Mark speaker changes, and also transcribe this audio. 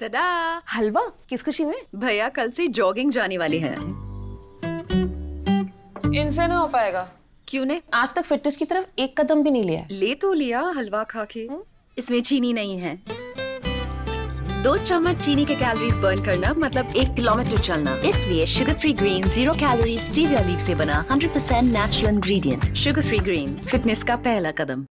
Speaker 1: तदा
Speaker 2: हलवा? किस खुशी में?
Speaker 1: भैया कल से जॉगिंग जाने वाले हैं।
Speaker 2: इनसे ना हो पाएगा।
Speaker 1: क्यों ने?
Speaker 2: आज तक फिटनेस की तरफ़ एक कदम भी नहीं लिया
Speaker 1: ले तो लिया हलवा खा के। हम्म। इसमें चीनी नहीं है। दो चम्मच चीनी के कैलोरीज बर्न करना मतलब एक किलोमीटर चलना।
Speaker 3: इसलिए sugar free green zero calorie stevia leaf से बना 100% natural ingredient
Speaker 1: sugar free green fitness का पहला कदम।